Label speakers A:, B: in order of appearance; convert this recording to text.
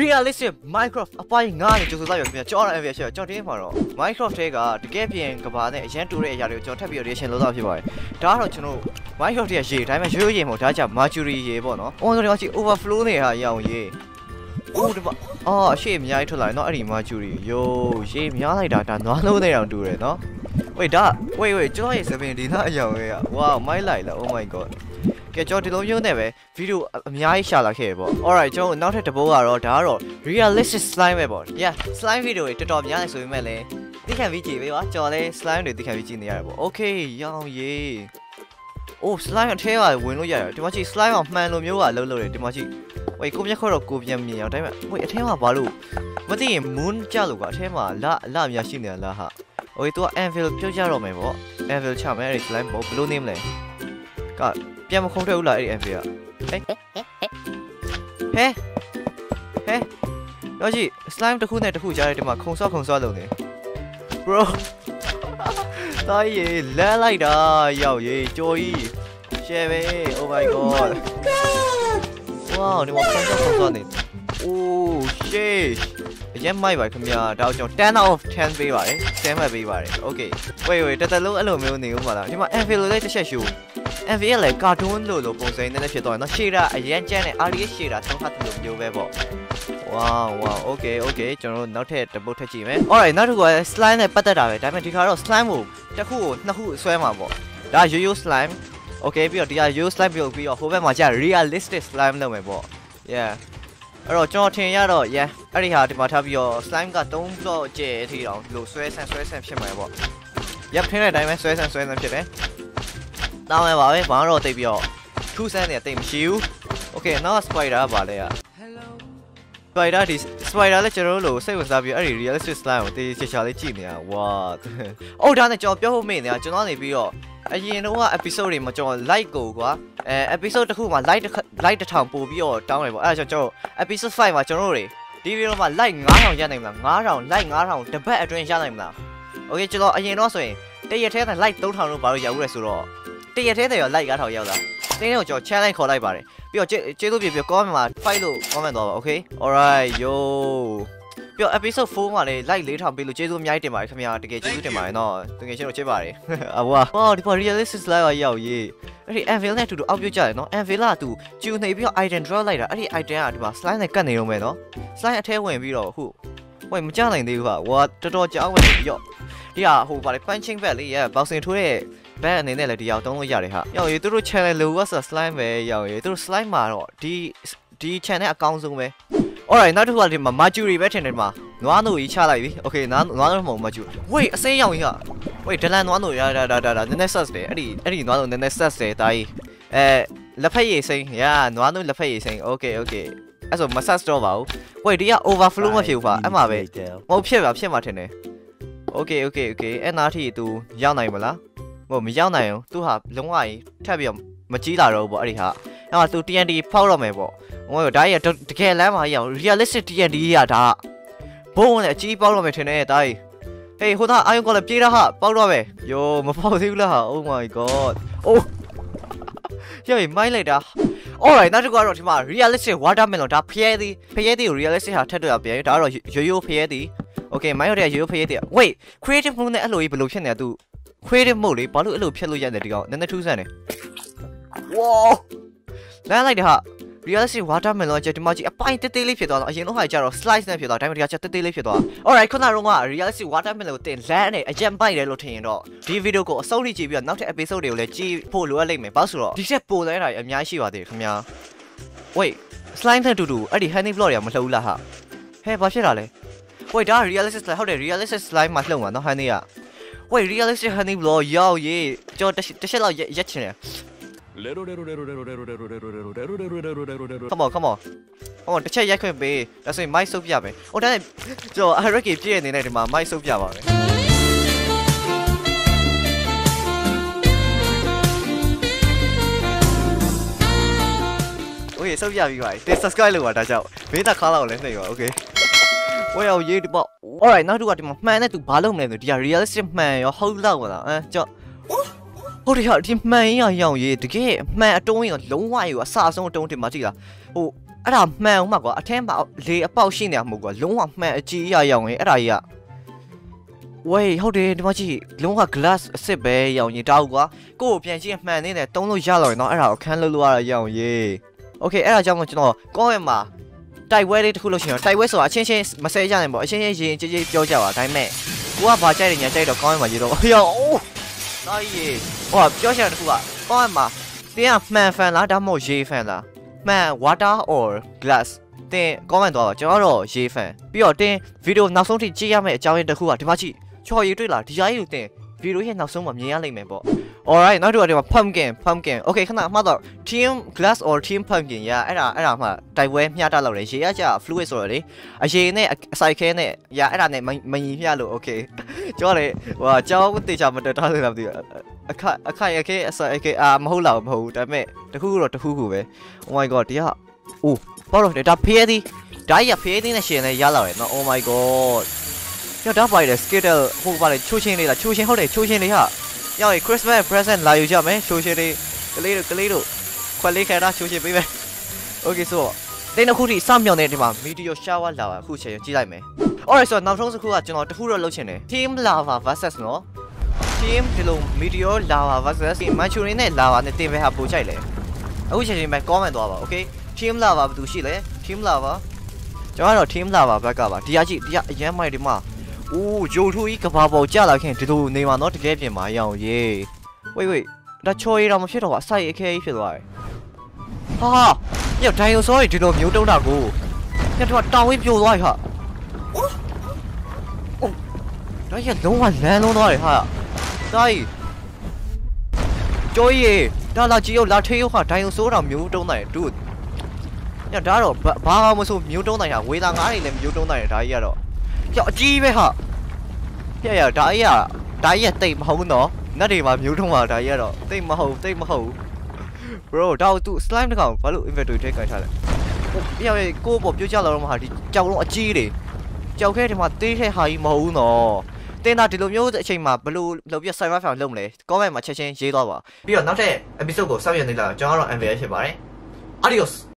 A: realistic Minecraft အပိုင်း9နဲ့ကြိုဆိုလိုက်ရခင်ဗျာကျွန်တော် MV ရှိတော့ကျွန်တော်တင်းမှာတော့ Minecraft ထဲကတကယ်ပြင်ကဘာနဲ့အရန်တူတဲ့အရာတွေကိုကျွန်တော်ထပ်ပြီး reaction လုပ်တော့ဖြစ်ပါတယ်ဒါကတော့ကျွန်တော် Minecraft ရဲ့ရေဒါပေမဲ့ရိုးရိုးရေမဟုတ်ဒါကြ Mercury ရေပေါ့နော်အော်ဆိုတော့ကြည့် overflow နေတာအရောင်ရေအိုးဒီမှာအော်အရှိအများကြီးထွက်လာတယ်နော်အဲ့ဒီ Mercury ယိုးရေများလိုက်တာဒါနွားလုံးနေအောင်တူတယ်နော် wait ဒါ wait wait ကျွန်တော်ရဲ့7ဒီနာအရောင်ရေက wow မိုက်လိုက်လား oh my god ကဲကျွန်တော်ဒီလိုမျိုးနဲ့ပဲဗီဒီယိုအများကြီးရှာလာခဲ့ရပေါ့ alright ကျွန်တော်နောက်ထပ်တစ်ပုတ်ကတော့ဒါကတော့ realistic slime ပဲပေါ့ yeah slime ဗီဒီယိုတွေတော်တော်များနေဆိုပေမဲ့လည်းသိခံပြီးကြည့်ပေးပါကျွန်တော်လည်း slime တွေသိခံပြီးကြည့်နေရတယ်ပေါ့ okay ရောင်ရေး oh slime အထဲကဝင်လို့ရတယ်ဒီမှာကြည့် slime ကမှန်လိုမျိုးကလုံးလုံးတယ်ဒီမှာကြည့်ဝေးကိုမျက်ခွက်တော့ကိုပြန်မြင်အောင်ဒါပေမဲ့ဝေးအထဲမှာဘာလို့မသိရင် moon ကြလို့ကွာအထဲမှာလလအများရှိနေတာလားဟာ okay သူက anvil ပြုတ်ကြတော့မယ်ပေါ့ anvil ချမယ်အဲ့ဒီ slime ပေါ့ဘယ်လိုနေမလဲက ပြန်မခုံထွက်ဘူးလားအဲ့ဒီ anvil ကဟဲ့ဟဲဟဲတော့ကြည့် slime တစ်ခုနဲ့တစ်ခုကြားတယ်ဒီမှာခုံဆော့ခုံဆော့လုပ်နေ bro တိုင်းရေလမ်းလိုက်တာရောက်ရေကြော်ကြီး share ပဲ oh my god wow ဒီမှာခုံဆော့ခုံဆော့နေ oh shit အရင်မိုက်ပါခင်ဗျာဒါကြောင့်10 out of 10ပေးပါတယ်10မှတ်ပေးပါတယ် okay wait wait တတလုံးအဲ့လိုမျိုးနေဦးမှာလားဒီမှာ anvil လေးတစ်ချက်ရှူ MV ကလည်းကာတွန်းလို့လို့ပုံစံနဲ့လည်းဖြစ်သွားတယ်နော်ရှေ့တာအရန်ကျန်းတဲ့ RDS ရှေ့တာသုံးဖတ်တယ်လို့မျိုးပဲပေါ့ wow wow okay okay ကျွန်တော်တို့နောက်ထပ်တစ်ပုတ်ထပ်ကြည့်မယ် alright နောက်တစ်ခုက slime နဲ့ပတ်သက်တာပဲဒါပေမဲ့ဒီခါတော့ slime ကိုတစ်ခုကိုနှစ်ခုဆွဲမှာပေါ့ဒါရိုးရိုး slime okay ပြီးတော့ဒီကရိုးရိုး slime ပြုတ်ပြီးတော့ဟိုဘက်မှာကျ realistic slime လုပ်မယ်ပေါ့ yeah အဲ့တော့ကျွန်တော်ထင်ရတော့ yeah အဲ့ဒီဟာဒီမှာထားပြီးတော့ slime က3တော့ကျဲအထိအောင်လို့ဆွဲဆန်းဆွဲဆန်းဖြစ်မှာပေါ့ yep ထင်တဲ့အတိုင်းပဲဆွဲဆန်းဆွဲဆန်းဖြစ်တယ် တောင်းရပါပဲဘာတော့တိတ်ပြီးတော့ထူးဆန်းနေတိတ်မရှိဘူးโอเคနောက် spider ကပါလဲอ่ะ spider ဒီ spider လည်းကျွန်တော်တို့လို့စိတ်ဝင်စားပြီးအဲ့ဒီ realistic slime ကိုတေးချာချာလေးကြည့်နေတာ what အိုးဒါနဲ့ကျွန်တော်ပြောဖို့မေ့နေတာကျွန်တော်နေပြီးတော့အရင်တော့ episode တွေမှာကျွန်တော် like ကိုကွာအဲ episode တစ်ခုမှာ like like တစ်ထောင်ပို့ပြီးတော့တောင်းတယ်ပေါ့အဲ့ဒါကြောင့်ကျွန်တော် episode 5မှာကျွန်တော်တို့တွေဒီဗီဒီယိုမှာ like 9000ရနိုင်မလား9000 like 9000တစ်ပတ်အတွင်းရနိုင်မလား okay ကျွန်တော်အရင်တော့ဆိုရင်တရက်ထဲက like 3000လို့ဘာလို့ရဘူးလဲဆိုတော့ တရက်ထဲတည်းရော like 9000ရောက်လာတင်းတော့ကျွန်တော် challenge ခေါ်လိုက်ပါတယ်ပြီးတော့ကျေးဇူးပြပြ comment မှာ fight လို့ comment တော့ပါ okay alright yo ပြီးတော့ episode 4မှာလည်း like 4000ပေးလို့ကျေးဇူးအများကြီးတင်ပါတယ်ခင်ဗျာတကယ်ကျေးဇူးတင်ပါတယ်နော်တကယ်ချင်းတို့ချစ်ပါတယ်အဘွားဟောဒီပေါ် realistic slide ရောက်ရေးအဲ့ဒီ anvil နဲ့အတူတူအောက်ပြုတ်ကြတယ်နော် anvil ကသူကျူနေပြီးတော့ item draw လိုက်တာအဲ့ဒီ item ကဒီမှာ slide နဲ့ကတ်နေတော့မယ်နော် slide အထဲဝင်ပြီးတော့အခုဝိုင်မကြနိုင်သေးဘူးဟာဝါတော်တော်ကြောက်ဝင်ပြီးတော့ဒီဟာဟိုဗာလေ punching bag လေးရဲ့ boxing ထိုးတဲ့ bag အနေနဲ့လည်းဒီရောက်တုံးလို့ရတယ်ဟာရောက်ရေသူတို့ channel လိုကဆို slime ပဲရောက်ရေသူတို့ slime မှာတော့ဒီဒီ channel အကောင်းဆုံးပဲ alright နောက်တစ်ခုကဒီမှာ mercury ပဲထင်တယ်ဒီမှာနွားနိုကြီးချလိုက်ပြီ okay နွားနွားနိုမဟုတ် mercury wait အစိမ်းရောင်ကြီးဟာ wait ဒလန်နွားနိုရဒါဒါဒါဒါနည်းနည်း sus တယ်အဲ့ဒီအဲ့ဒီနွားနိုနည်းနည်း sus တယ်တာကြီးအဲလက်ဖက်ရည်စိမ်း yeah နွားနိုလက်ဖက်ရည်စိမ်း okay okay အဲ့ဆိုမ sus တော့ပါဘူး wait ဒီက overflow မဖြစ်ဘူးပါအဲ့မှာပဲမဟုတ်ဖြစ်ပါဖြစ်မှာထင်တယ် okay okay okay အဲ့နားထိ तू ရောက်နိုင်မလား ဟိုမရောက်နိုင်ဘူး तू ဟာလုံးဝကြီးထပ်ပြီးတော့မကြီးလာတော့ဘူးပေါ့အဲ့ဒီဟာအဲ့မှာ तू TNT ဖောက်တော့မယ်ပေါ့ဟိုဒါကြီးတကယ်လမ်းမှာကြီးအောင် realistic TNT ကြီးอ่ะဒါဘုံနဲ့အကြီးပေါက်တော့မယ်ထင်တယ်ဒါကြီး hey ဟိုသားအာယုံကလည်းပြေးတာဟာပေါက်တော့မယ်ယိုမပေါက်သေးဘူးလားဟာ oh my god oh ရောင်မိုင်းလိုက်တာ alright နောက်တစ်ခုကတော့ဒီမှာ realistic watermelon ဒါဖျဲသည်ဖျဲသည်ကို realistic ဟာထပ်တော့ပြန်ဒါကတော့ရိုးရိုးဖျဲသည် okay မိုင်းရတဲ့ရိုးရိုးဖျဲသည် wait creative mode နဲ့အဲ့လိုကြီးဘယ်လိုဖြစ်နေ တာ तू creative mode လေဘာလို့အဲ့လိုဖြစ်လို့ရတယ်ဒီကောင်နည်းနည်းထူးဆန်းတယ် wow လမ်းလိုက်တာဟာ realistic watermelon ကျဒီမှာကြီးအပိုင်းတေးသေးလေးဖြစ်သွားတော့အရင်တော့ဟာကျတော့ slice နဲ့ဖြစ်သွားဒါပေမဲ့ဒီကကျတေးသေးလေးဖြစ်သွား alright ခုနကတော့က realistic watermelon ကိုတင်လမ်းနဲ့အကြံပိုက်တယ်လို့ထင်ရင်တော့ဒီဗီဒီယိုကိုအဆုံးထိကြည့်ပြီးတော့နောက်ထပ် episode တွေကိုလည်းကြည့်ဖို့လိုအပ်လိမ့်မယ်ဘာလို့ဆိုတော့ဒီချက်ပိုလဲတာအများကြီးရှိပါသေးတယ်ခင်ဗျာ wait slime နဲ့တူတူအဲ့ဒီ honey block တွေကမလှုပ်ဘူးလားဟာဟဲ့ဘာဖြစ်တာလဲ wait ဒါ realistic slime ဟုတ်တယ် realistic slime မှာလှုပ်မှာနော် honey က wait realistic honey block ရောက်ရေးကျွန်တော်တစ်ချက်လောက်ရက်ချင်တယ် come on come on come on တစ်ချက်ရိုက်ခွင့်ပေးဒါဆိုရင် mic ဆုပ်ပြမယ်ဟိုဒါနဲ့ကျွန်တော် Eric ပြည့်နေတဲ့ဒီမှာ mic ဆုပ်ပြပါမယ်โอเคဆုပ်ပြပြီးပါပြီ subscribe လုပ်ပါဒါကြောင့်ဘေးသားခါလောက်လည်းနှိပ်ပါ okay ဝယ်အောင်ရေးဒီပေါ့ alright နောက်တစ်ခုကဒီမှာမှန်တဲ့သူဘာလုပ်မလဲဆိုဒီက realistic မှန်ရောဟုတ်လောက်ပါလားအဲကြောက်ဟုတ်တယ်ဟာဒီမှန်ရင်ရောင်ရေးတကယ်မှန်အတုံးရင်လုံးဝရောအဆအဆုံးအတုံးတင်မှာကြည့်လားဟိုအဲ့ဒါမှန်အောင်မှာကွာအထင်းပါလေအပေါက်ရှိနေတာမဟုတ်ကွာလုံးဝမှန်အကြီးရရောင်ရင်အဲ့ဒါကြီးကဝေးဟုတ်တယ်ဒီမကြီးလုံးဝ glass အစ်စ်ပဲရောင်ရင်တောက်ကွာကို့ကိုပြန်ကြည့်မှန်နေတယ်တုံးလို့ရတော့ရင်တော့အဲ့ဒါကိုခန်းလို့လို့ရတော့ရောင်ရေး okay အဲ့ဒါကြောင့်ကျွန်တော် comment မှာ တိုက်ပွဲလေးတစ်ခုလို့ရှိရင်တိုက်ပွဲဆိုတာအချင်းချင်းမဆဲကြနိုင်ပေါ့အချင်းချင်းရင်ကြည်ကြည်ပြောကြပါဒါပေမဲ့ကိုကဘာကြိုက်တယ်ညာကြိုက်တော့ကောင်းရမှာရေတော့ဟေးအိုးတိုင်းရေဟောပြောချင်တာတစ်ခုကကောင်းရမှာတင်းကမှန်ဖန်လားဒါမှမဟုတ်ရေဖန်လားမှန် water or glass တင် comment တော့ကျွန်တော်တော့ရေဖန်ပြီးတော့တင်ဗီဒီယိုနောက်ဆုံးထိကြည့်ရမယ့်အကြောင်းရင်းတစ်ခုကဒီမှာကြည့်ချော်ရည်တွေ့လားဒီကြားကြီးကိုတင် ဗီဒီယိုရဲ့နောက်ဆုံးမှာမြင်ရလိမ့်မယ်ပေါ့ alright နောက်တစ်ခုကဒီမှာ pumpkin pumpkin okay ခဏမှတော့ team glass or team pumpkin ရအဲ့ဒါအဲ့ဒါမှတိုက်ပွဲမျှတလောက်တယ်ရေရကြ fluid ဆိုတော့လေအရေနဲ့အစိုက်ခဲနဲ့ရအဲ့ဒါနဲ့မညီမျှလို့ okay ကျော်လေဟိုကြောင်းတေချာမတက်ထားလို့လားမသိဘူးအခအခရခဲအစိုက်ခဲအာမဟုတ်လားမဟုတ်ဘူးဒါပေမဲ့တခုခုတော့တခုခုပဲ oh my god ဒီကအိုးပေါ့တော့ဒါဖျဲသည်ဒါကြီးကဖျဲသည်နဲ့ရှင်လဲရလာတယ်နော် oh my god ရတော့ပါလေ skittle ဟိုပါလေချိုးချင်းလေးလားချိုးချင်းဟုတ်တယ်ချိုးချင်းလေးဟာရောက်ရင် Christmas present လာယူကြမယ်ချိုးချင်းလေးကလေးတို့ကလေးတို့ခွက်လေးခဲတာချိုးချင်းပေးမယ် okay ဆိုတော့တင်းတစ်ခုထိစမြောင်နေတဲ့ဒီမှာ meteor shower လာပါအခုချိန်ကြည့်လိုက်မယ် alright ဆိုတော့နောက်ဆုံးတစ်ခုကကျွန်တော်တခုတော့လုပ်ချင်တယ် team lava versus နော် team ဒီလို meteor lava versus manchurian နဲ့ lava နဲ့တင်ပဲဟာပို့ချိုက်လေအခုချိန်ချိန်ပဲ comment သွားပါ okay team lava ဘယ်သူရှိလဲ team lava ကျွန်တော်ကတော့ team lava ဘက်ကပါဒီကကြည့်ဒီကအရန်မိုက်ဒီမှာ အိုးဂျိုထူကြီးကဘာပေါ်ကြလာခင်ဒီလိုနေမှာနော်တကယ်ပြင်မှာရအောင်ရေးဝေးဝေးဒါချော်ရီတော့မဖြစ်တော့ပါအစိုက်အခဲကြီးဖြစ်သွားတယ်ဟာဟာညဒိုင်နိုဆောကြီးဒီလိုမျိုးတုံးတာကိုညတော့တောင်ဝင်းပြိုသွားပြီဟာအိုးဒါရလုံးဝလန်းလုံးသွားတယ်ဟာတိုင်းကျော်ရီဒါလာကြည့်ရောလာထေးရောဟာဒိုင်နိုဆောတော်မျိုးတုံးတယ်ဒုညဒါတော့ဘာမှမဆိုမျိုးတုံးတယ်ဟာဝေသာငါးတွေလည်းမျိုးတုံးတယ်ဒါကြီးကတော့ ပြောအကြီးပဲဟာပြရဒါကြီးကဒါကြီးကတိတ်မဟုတ်နော်နတ်တွေမှာမျိုးထုံးမှာဒါကြီးကတော့တိတ်မဟုတ်တိတ်မဟုတ် bro ဒါသူ slime တကောင်ဘာလို့ inventory ထဲခိုင်းထားလဲပြရကိုပေါ်ပြကြလာတော့မှဟာဒီကြောက်လုံးအကြီးတွေကြောက်ခဲဒီမှာတေးထဲဟာကြီးမဟုတ်ဘူးနော်တင်တာဒီလိုမျိုးအချိန်မှာဘလို့လောက်ပြ cyber farm လုပ်မလဲ comment မှာချက်ချင်းရေးသွားပါပြီးတော့နောက်ထပ် episode ကိုစောင့်ရနေလာကျွန်တော်ကတော့ MVS ဖြစ်ပါတယ် adios